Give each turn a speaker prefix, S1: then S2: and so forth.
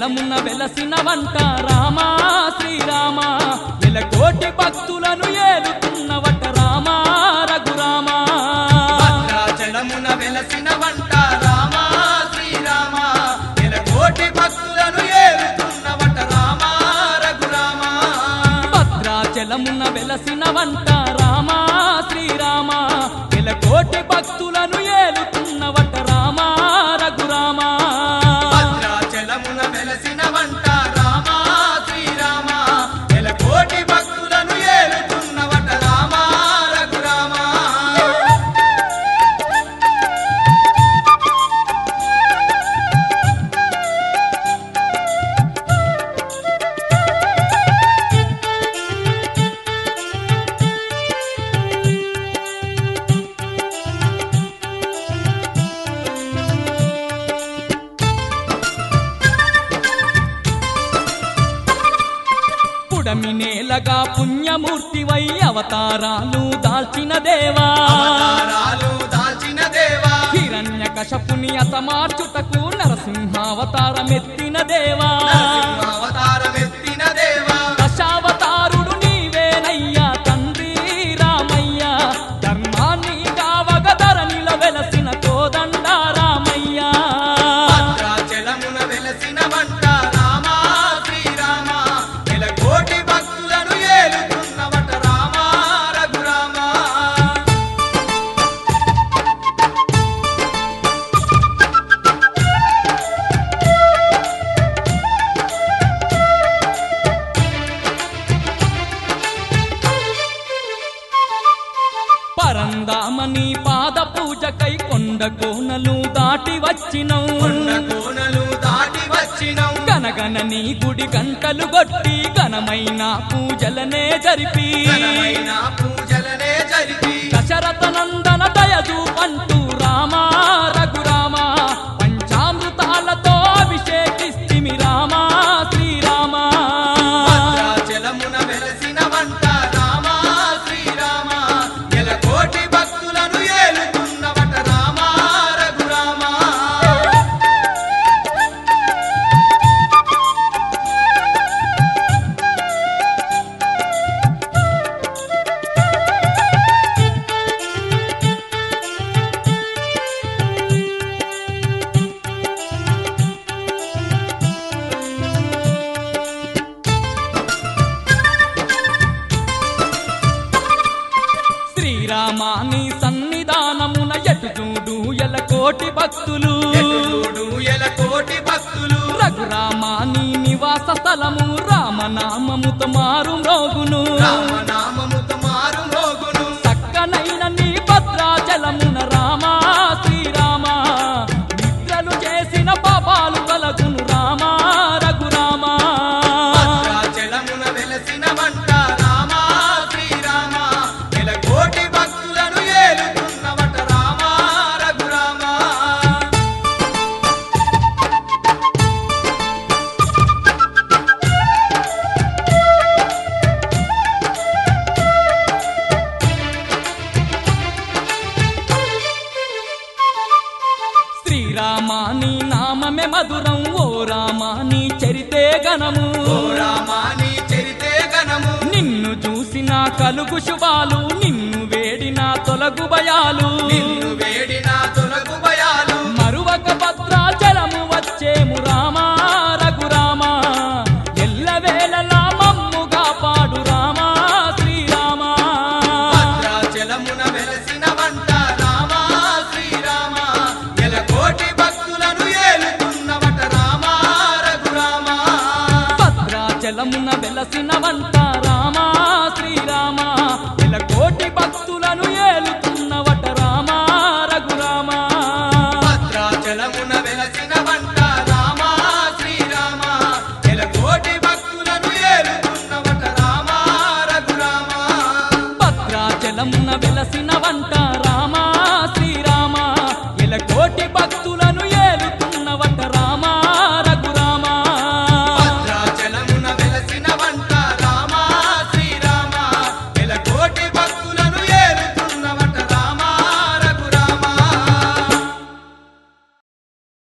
S1: భద్రాచలమున వెలసిన వంట రామా శ్రీరామ. కోటి భక్తులను ఏలుతున్నవట రామా రఘురామా.
S2: భద్రాచలమున వెలసిన వంట రామ శ్రీరామ. కోటి భక్తులను ఏలుతున్నవట రామ రఘురామ.
S1: భద్రాచలమున వెలసిన వంట రామా శ్రీరామ. కోటి భక్తులను పుడమి నేలగా పుణ్యమూర్తివై అవతారాలు దాల్చిన దేవా.
S2: అవతారాలు దాల్చిన దేవా.
S1: హిరణ్య కశపుని అతమార్చుటకు నరసింహావతారమెత్తిన దేవా. పరందామని పాద పూజకై కొండ కోనలు దాటి వచ్చినవు.
S2: కొండ కోనలు దాటి వచ్చినం
S1: గనగన నీ గుడి గంటలు కొట్టి ఘనమైన పూజలనే జరిపి.
S2: పూజలనే జరిపి.
S1: దశరథ నందన దయదు అంటూ రామ శ్రీరామాని సన్నిధానమున ఎటు చూడు? ఎల కోటి భక్తులు?
S2: ఎటుడు ఎల కోటి భక్తులు?
S1: రఘురామాని నివాస స్థలము రామనామముతో మారు మ్రోగును.
S2: రామనామముతో
S1: శ్రీరామాని నామమే మధురం. ఓ రామాని చరితే గణము
S2: ఓ రామ నీ చరితే గణము
S1: నిన్ను చూసిన కలుగు శుభాలు నిన్ను వేడిన తొలగు భయాలు.
S2: నిన్ను ఏలుతున్నవట రామ రఘురామ
S1: భద్రాచలమున వెలసిన వంట